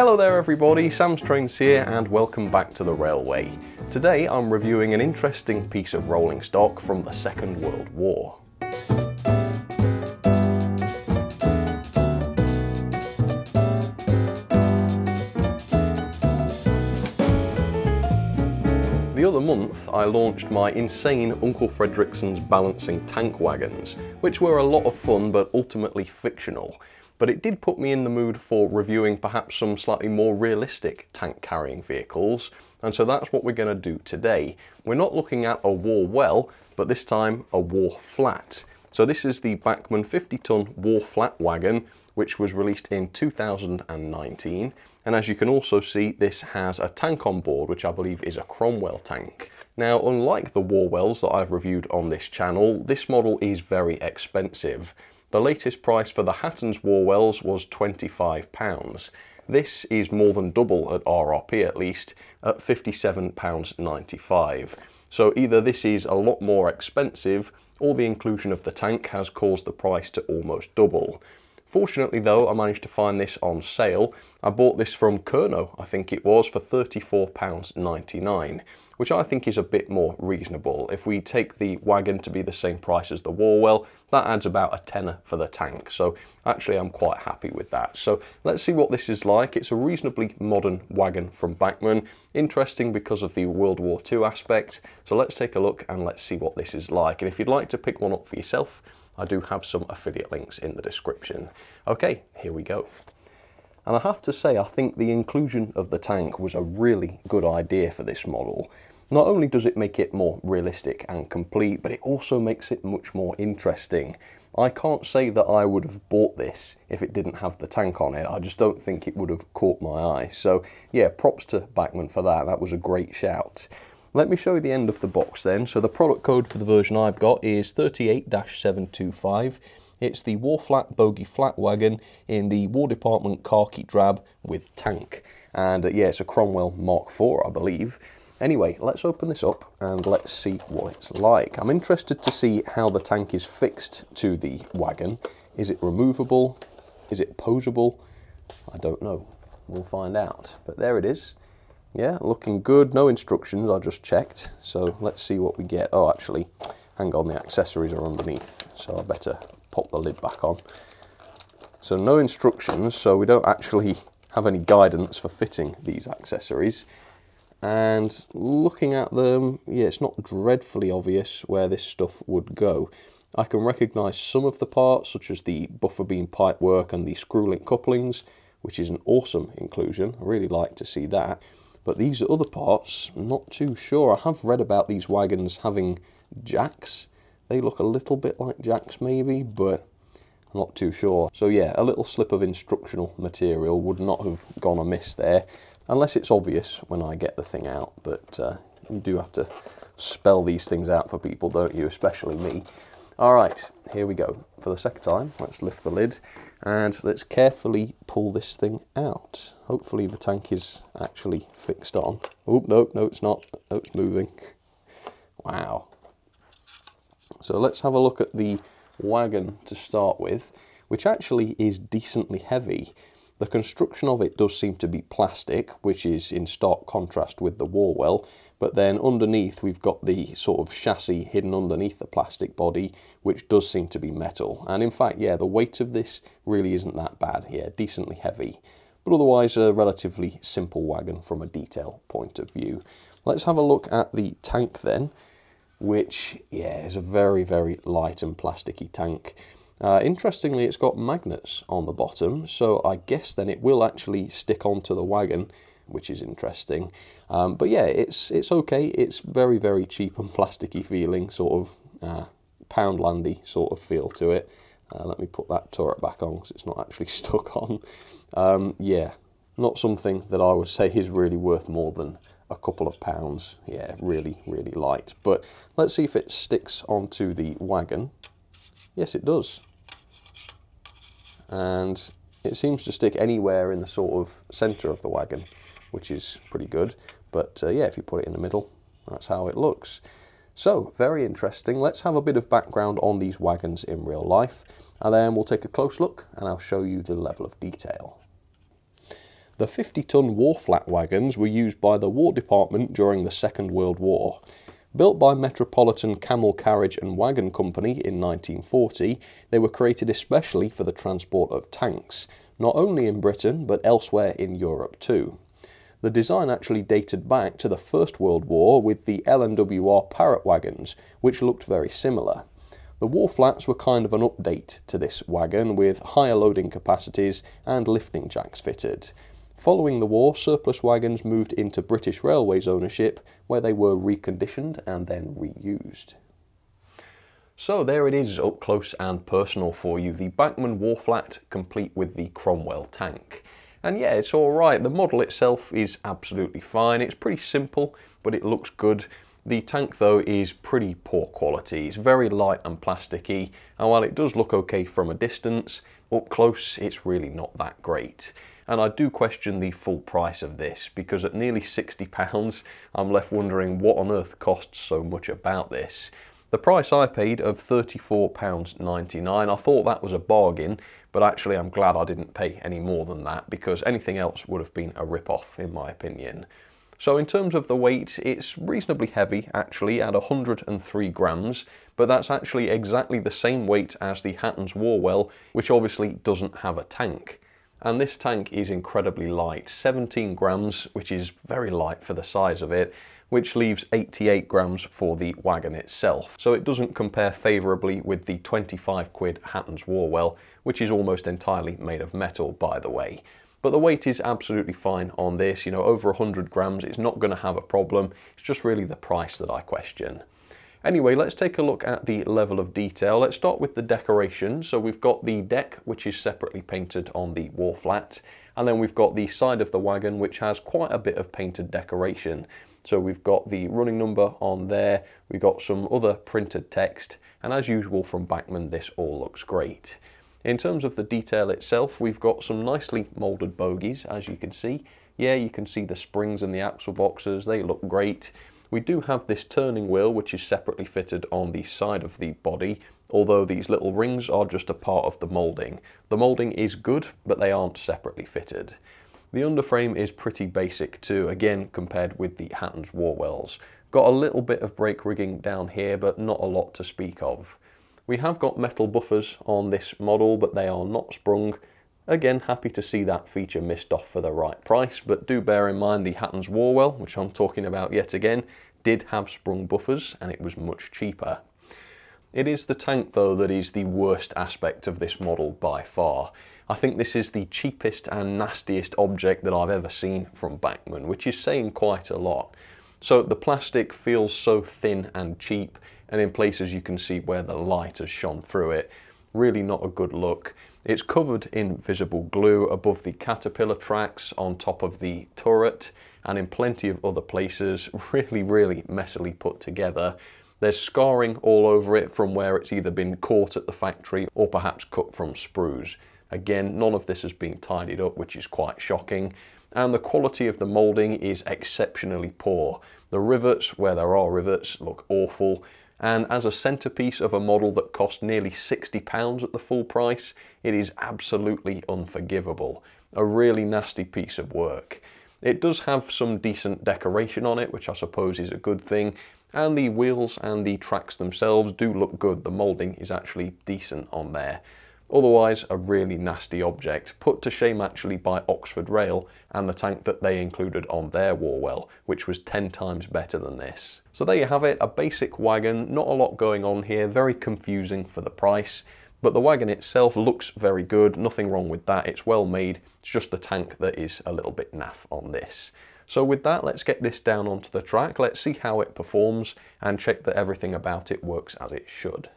Hello there everybody, Sam's Trains here and welcome back to the Railway. Today I'm reviewing an interesting piece of rolling stock from the Second World War. The other month, I launched my insane Uncle Fredrickson's balancing tank wagons, which were a lot of fun but ultimately fictional. But it did put me in the mood for reviewing perhaps some slightly more realistic tank carrying vehicles, and so that's what we're going to do today. We're not looking at a war well, but this time a war flat. So this is the Bachmann 50 ton war flat wagon, which was released in 2019 and as you can also see, this has a tank on board, which I believe is a Cromwell tank. Now, unlike the Warwells that I've reviewed on this channel, this model is very expensive. The latest price for the Hattons Warwells was £25. This is more than double at RRP at least, at £57.95. So either this is a lot more expensive, or the inclusion of the tank has caused the price to almost double. Fortunately though, I managed to find this on sale. I bought this from Kernow, I think it was, for £34.99, which I think is a bit more reasonable. If we take the wagon to be the same price as the Warwell, that adds about a tenner for the tank. So actually I'm quite happy with that. So let's see what this is like. It's a reasonably modern wagon from Bachmann. Interesting because of the World War II aspect. So let's take a look and let's see what this is like. And if you'd like to pick one up for yourself, I do have some affiliate links in the description. Okay, here we go. And I have to say, I think the inclusion of the tank was a really good idea for this model. Not only does it make it more realistic and complete, but it also makes it much more interesting. I can't say that I would have bought this if it didn't have the tank on it. I just don't think it would have caught my eye. So yeah, props to Bachmann for that. That was a great shout. Let me show you the end of the box then. So the product code for the version I've got is 38-725. It's the War Flat Bogie Flat Wagon in the War Department khaki drab with tank. And uh, yeah, it's a Cromwell Mark IV, I believe. Anyway, let's open this up and let's see what it's like. I'm interested to see how the tank is fixed to the wagon. Is it removable? Is it posable? I don't know. We'll find out. But there it is. Yeah, looking good. No instructions, I just checked. So let's see what we get. Oh, actually, hang on, the accessories are underneath. So I better pop the lid back on. So no instructions, so we don't actually have any guidance for fitting these accessories. And looking at them, yeah, it's not dreadfully obvious where this stuff would go. I can recognise some of the parts, such as the buffer beam pipe work and the screw link couplings, which is an awesome inclusion. I really like to see that. But these other parts, I'm not too sure. I have read about these wagons having jacks. They look a little bit like jacks maybe, but I'm not too sure. So yeah, a little slip of instructional material would not have gone amiss there, unless it's obvious when I get the thing out. But uh, you do have to spell these things out for people, don't you? Especially me. All right, here we go. For the second time, let's lift the lid and let's carefully pull this thing out. Hopefully the tank is actually fixed on. Oh, no, no, it's not. No, it's moving. Wow. So let's have a look at the wagon to start with, which actually is decently heavy. The construction of it does seem to be plastic, which is in stark contrast with the Warwell, but then underneath we've got the sort of chassis hidden underneath the plastic body, which does seem to be metal. And in fact, yeah, the weight of this really isn't that bad. Yeah, decently heavy, but otherwise a relatively simple wagon from a detail point of view. Let's have a look at the tank then, which, yeah, is a very, very light and plasticky tank. Uh, interestingly, it's got magnets on the bottom, so I guess then it will actually stick onto the wagon which is interesting. Um, but yeah, it's it's okay. It's very very cheap and plasticky feeling, sort of uh, Poundlandy sort of feel to it. Uh, let me put that turret back on because it's not actually stuck on. Um, yeah, not something that I would say is really worth more than a couple of pounds. Yeah, really, really light. But let's see if it sticks onto the wagon. Yes, it does. And it seems to stick anywhere in the sort of centre of the wagon which is pretty good. But uh, yeah, if you put it in the middle, that's how it looks. So, very interesting. Let's have a bit of background on these wagons in real life, and then we'll take a close look and I'll show you the level of detail. The 50-ton war flat wagons were used by the War Department during the Second World War. Built by Metropolitan Cammell Carriage and Wagon Company in 1940, they were created especially for the transport of tanks, not only in Britain but elsewhere in Europe too. The design actually dated back to the First World War with the LNWR Parrot wagons, which looked very similar. The war flats were kind of an update to this wagon with higher loading capacities and lifting jacks fitted. Following the war, surplus wagons moved into British Railways ownership, where they were reconditioned and then reused. So there it is, up close and personal for you, the Bachmann Warflat complete with the Cromwell tank. And yeah, it's alright, the model itself is absolutely fine, it's pretty simple, but it looks good. The tank though is pretty poor quality, it's very light and plasticky, and while it does look okay from a distance, up close it's really not that great. And I do question the full price of this because at nearly £60 I'm left wondering what on earth costs so much about this. The price I paid of £34.99, I thought that was a bargain, but actually I'm glad I didn't pay any more than that because anything else would have been a rip-off in my opinion. So in terms of the weight, it's reasonably heavy actually at 103 grams, but that's actually exactly the same weight as the Hatton's Warwell, which obviously doesn't have a tank. And this tank is incredibly light 17 grams which is very light for the size of it which leaves 88 grams for the wagon itself so it doesn't compare favourably with the 25 quid Hatton's Warwell which is almost entirely made of metal by the way but the weight is absolutely fine on this you know over 100 grams it's not going to have a problem it's just really the price that I question Anyway, let's take a look at the level of detail. Let's start with the decoration. So we've got the deck, which is separately painted on the war flat. And then we've got the side of the wagon, which has quite a bit of painted decoration. So we've got the running number on there. We've got some other printed text. And as usual from Bachmann, this all looks great. In terms of the detail itself, we've got some nicely moulded bogies, as you can see. Yeah, you can see the springs and the axle boxes, they look great. We do have this turning wheel which is separately fitted on the side of the body, although these little rings are just a part of the moulding. The moulding is good, but they aren't separately fitted. The underframe is pretty basic too, again compared with the Hatton's Warwells. Got a little bit of brake rigging down here, but not a lot to speak of. We have got metal buffers on this model, but they are not sprung, Again, happy to see that feature missed off for the right price, but do bear in mind the Hatton's Warwell, which I'm talking about yet again, did have sprung buffers and it was much cheaper. It is the tank though that is the worst aspect of this model by far. I think this is the cheapest and nastiest object that I've ever seen from Bachmann, which is saying quite a lot. So the plastic feels so thin and cheap, and in places you can see where the light has shone through it. Really not a good look. It's covered in visible glue above the caterpillar tracks on top of the turret and in plenty of other places, really, really messily put together. There's scarring all over it from where it's either been caught at the factory or perhaps cut from sprues. Again, none of this has been tidied up, which is quite shocking. And the quality of the moulding is exceptionally poor. The rivets, where there are rivets, look awful and as a centerpiece of a model that cost nearly £60 at the full price, it is absolutely unforgivable. A really nasty piece of work. It does have some decent decoration on it, which I suppose is a good thing, and the wheels and the tracks themselves do look good. The moulding is actually decent on there. Otherwise, a really nasty object, put to shame actually by Oxford Rail and the tank that they included on their Warwell, which was 10 times better than this. So there you have it, a basic wagon, not a lot going on here, very confusing for the price, but the wagon itself looks very good, nothing wrong with that, it's well made, it's just the tank that is a little bit naff on this. So with that, let's get this down onto the track, let's see how it performs and check that everything about it works as it should.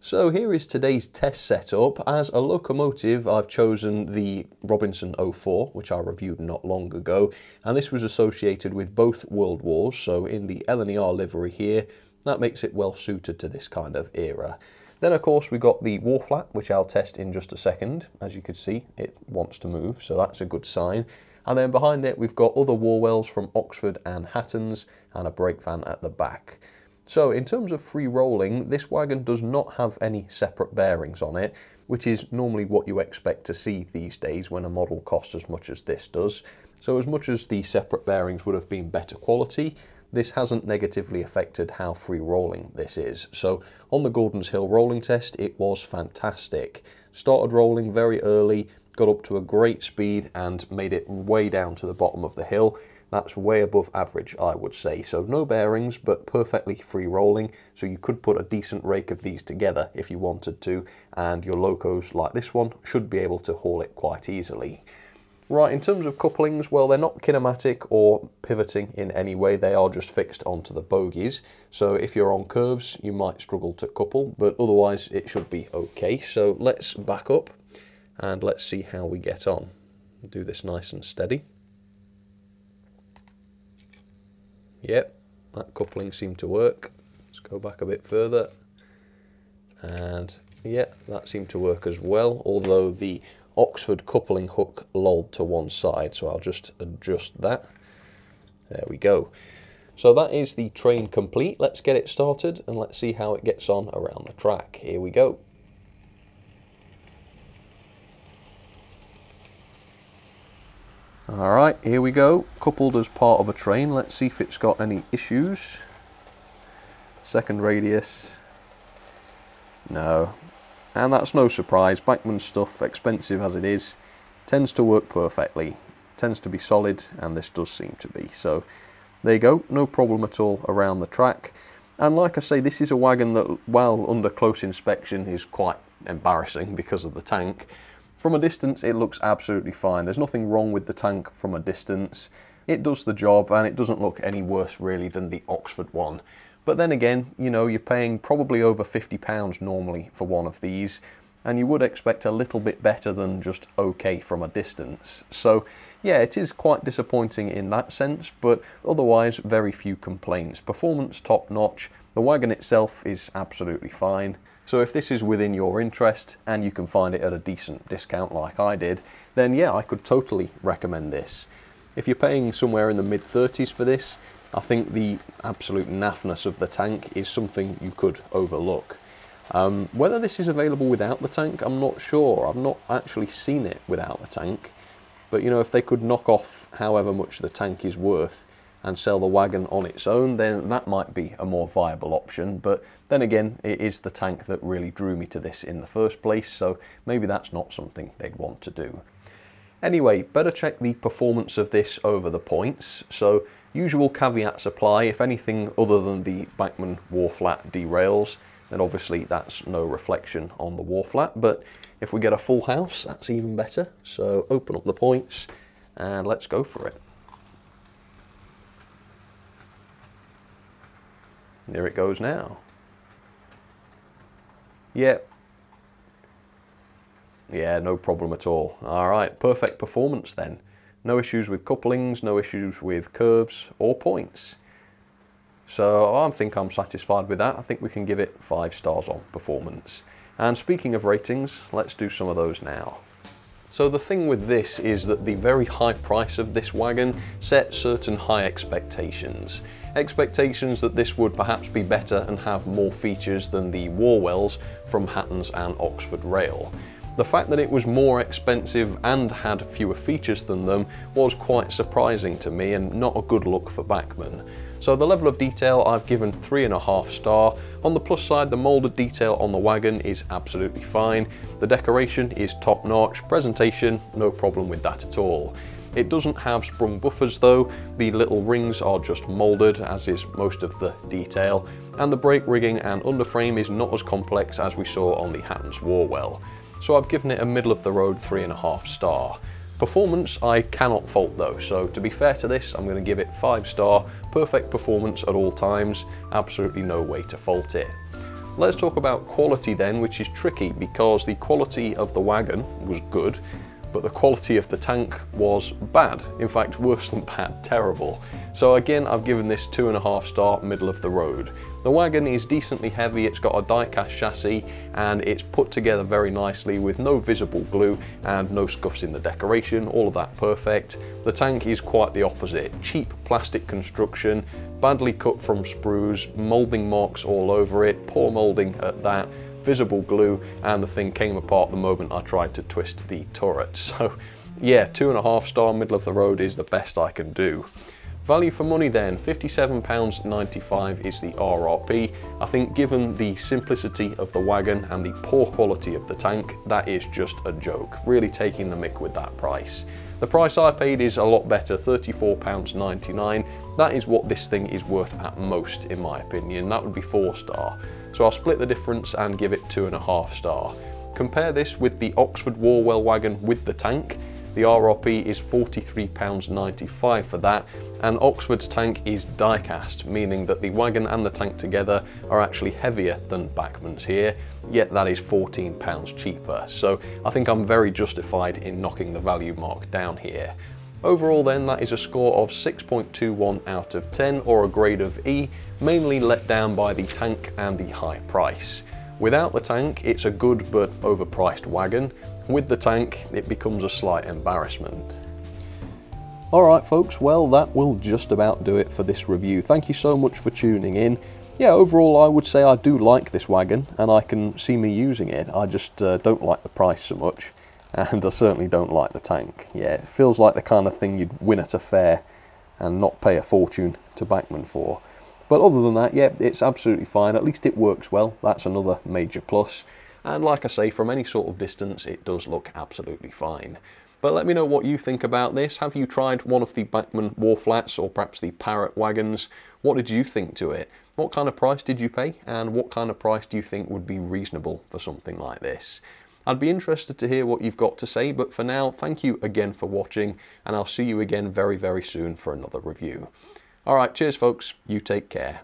So here is today's test setup. As a locomotive, I've chosen the Robinson 04, which I reviewed not long ago, and this was associated with both World Wars, so in the LNER livery here, that makes it well suited to this kind of era. Then of course we got the war flat, which I'll test in just a second. As you can see, it wants to move, so that's a good sign. And then behind it, we've got other Warwells from Oxford and Hattons, and a brake van at the back. So in terms of free rolling, this wagon does not have any separate bearings on it. which is normally what you expect to see these days when a model costs as much as this does. So as much as the separate bearings would have been better quality, this hasn't negatively affected how free rolling this is. So on the Gordon's Hill rolling test, it was fantastic. Started rolling very early, got up to a great speed and made it way down to the bottom of the hill. That's way above average, I would say. So no bearings, but perfectly free rolling. So you could put a decent rake of these together if you wanted to, and your locos like this one should be able to haul it quite easily. Right, in terms of couplings, well, they're not kinematic or pivoting in any way. They are just fixed onto the bogies. So if you're on curves, you might struggle to couple, but otherwise it should be okay. So let's back up and let's see how we get on. Do this nice and steady. Yep, that coupling seemed to work. Let's go back a bit further. And yeah, that seemed to work as well, although the Oxford coupling hook lolled to one side, so I'll just adjust that. There we go. So that is the train complete. Let's get it started and let's see how it gets on around the track. Here we go. Alright, here we go, coupled as part of a train. Let's see if it's got any issues. Second radius. No. And that's no surprise, Bachmann stuff, expensive as it is, tends to work perfectly. Tends to be solid, and this does seem to be. So there you go, no problem at all around the track. And like I say, this is a wagon that, while under close inspection, is quite embarrassing because of the tank. From a distance, it looks absolutely fine. There's nothing wrong with the tank from a distance. It does the job and it doesn't look any worse really than the Oxford one. But then again, you know, you're paying probably over £50 normally for one of these, and you would expect a little bit better than just okay from a distance. So, yeah, it is quite disappointing in that sense, but otherwise, very few complaints. Performance top notch, the wagon itself is absolutely fine. So if this is within your interest and you can find it at a decent discount like I did, then yeah, I could totally recommend this. If you're paying somewhere in the mid 30s for this, I think the absolute naffness of the tank is something you could overlook. Um, whether this is available without the tank, I'm not sure. I've not actually seen it without the tank. But you know, if they could knock off however much the tank is worth and sell the wagon on its own, then that might be a more viable option. But then again, it is the tank that really drew me to this in the first place, so maybe that's not something they'd want to do. Anyway, better check the performance of this over the points. So usual caveats apply. If anything other than the Bachmann war flat derails, then obviously that's no reflection on the war flat. But if we get a full house, that's even better. So open up the points and let's go for it. There it goes now. Yep. Yeah, no problem at all. All right, perfect performance then. No issues with couplings, no issues with curves or points. So I think I'm satisfied with that. I think we can give it five stars on performance. And speaking of ratings, let's do some of those now. So the thing with this is that the very high price of this wagon set certain high expectations expectations that this would perhaps be better and have more features than the Warwells from Hattons and Oxford Rail. The fact that it was more expensive and had fewer features than them was quite surprising to me and not a good look for Bachmann. So the level of detail I've given 3.5 star. On the plus side, the moulded detail on the wagon is absolutely fine. The decoration is top notch. Presentation, no problem with that at all. It doesn't have sprung buffers though, the little rings are just moulded as is most of the detail, and the brake rigging and underframe is not as complex as we saw on the Hattons Warwell. So I've given it a middle of the road 3.5 star. Performance I cannot fault though, so to be fair to this I'm going to give it 5 star, perfect performance at all times, absolutely no way to fault it. Let's talk about quality then, which is tricky because the quality of the wagon was good, but the quality of the tank was bad. In fact, worse than bad, terrible. So again, I've given this two and a half star middle of the road. The wagon is decently heavy, it's got a die-cast chassis and it's put together very nicely with no visible glue and no scuffs in the decoration, all of that perfect. The tank is quite the opposite, cheap plastic construction, badly cut from sprues, moulding marks all over it, poor moulding at that, visible glue and the thing came apart the moment I tried to twist the turret. So yeah, two and a half star middle of the road is the best I can do. Value for money then, £57.95 is the RRP. I think given the simplicity of the wagon and the poor quality of the tank, that is just a joke, really taking the mick with that price. The price I paid is a lot better, £34.99. That is what this thing is worth at most, in my opinion. That would be four star. So I'll split the difference and give it two and a half star. Compare this with the Oxford Warwell wagon with the tank. The RRP is £43.95 for that, and Oxford's tank is die-cast, meaning that the wagon and the tank together are actually heavier than Bachmann's here, yet that is £14 cheaper. So I think I'm very justified in knocking the value mark down here. Overall then, that is a score of 6.21 out of 10, or a grade of E, mainly let down by the tank and the high price. Without the tank, it's a good but overpriced wagon, with the tank, it becomes a slight embarrassment. Alright folks, well that will just about do it for this review. Thank you so much for tuning in. Yeah, overall I would say I do like this wagon and I can see me using it. I just uh, don't like the price so much and I certainly don't like the tank. Yeah, it feels like the kind of thing you'd win at a fair and not pay a fortune to Bachmann for. But other than that, yeah, it's absolutely fine. At least it works well. That's another major plus. And like I say, from any sort of distance, it does look absolutely fine. But let me know what you think about this. Have you tried one of the Bachmann War Flats or perhaps the Parrot wagons? What did you think to it? What kind of price did you pay? And what kind of price do you think would be reasonable for something like this? I'd be interested to hear what you've got to say, but for now, thank you again for watching, and I'll see you again very, very soon for another review. Alright, cheers folks, you take care.